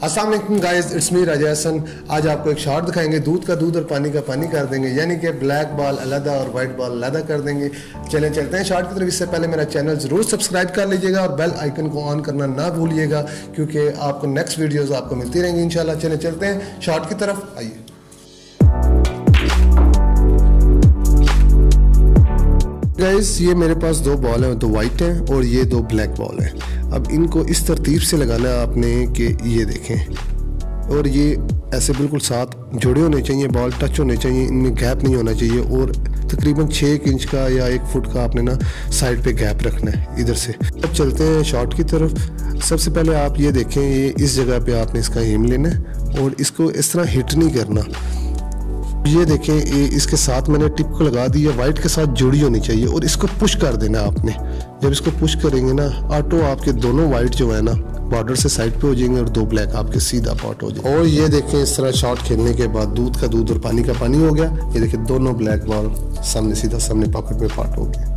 السلام علیکم guys it's me راجا حسن آج آپ کو ایک شارٹ دکھائیں گے، دودھ کا دودھ اور پانی کا پانی کر دیں گے یعنی کہ بلیک بال علیحدہ اور وائٹ بال علیحدہ کر دیں گے۔ چلیں، چلتے ہیں شارٹ کی طرف۔ اس سے پہلے میرا چینل ضرور سبسکرائب کر لیجیے گا اور بیل آئیکن کو آن کرنا نہ بھولیے گا، کیونکہ آپ کو نیکسٹ ویڈیوز آپ کو ملتی رہیں گی انشاءاللہ۔ چلیں، چلتے ہیں شارٹ کی طرف۔ آئیے۔ گائز یہ میرے پاس دو بال ہیں، دو وائٹ ہیں اور یہ دو بلیک بال ہیں۔ اب ان کو اس ترتیب سے لگانا ہے آپ نے کہ یہ دیکھیں۔ اور یہ ایسے بالکل ساتھ جڑے ہونے چاہیے بال ٹچ ہونے چاہیے، ان میں گیپ نہیں ہونا چاہیے۔ اور تقریباً چھ ایک انچ کا یا ایک فٹ کا آپ نے نا سائڈ پہ گیپ رکھنا ہے ادھر سے۔ اب چلتے ہیں شارٹ کی طرف۔ سب سے پہلے آپ یہ دیکھیں، یہ اس جگہ پہ آپ نے اس کا ایم لینا ہے اور اس کو اس طرح ہٹ نہیں کرنا۔ یہ دیکھیں اس کے ساتھ میں نے ٹپ کو لگا دی وائٹ کے ساتھ جڑی ہونی چاہیے اور اس کو پش کر دینا آپ نے۔ جب اس کو پش کریں گے نا، آٹو آپ کے دونوں وائٹ جو ہے نا بارڈر سے سائڈ پہ ہو جائیں گے اور دو بلیک آپ کے سیدھا پاٹ ہو جائیں اور یہ دیکھیں، اس طرح شارٹ کھیلنے کے بعد دودھ کا دودھ اور پانی کا پانی ہو گیا۔ یہ دیکھیں، دونوں بلیک بال سامنے سیدھا سامنے پاکٹ میں پاٹ ہو گیا